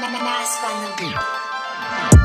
Mass on the beat.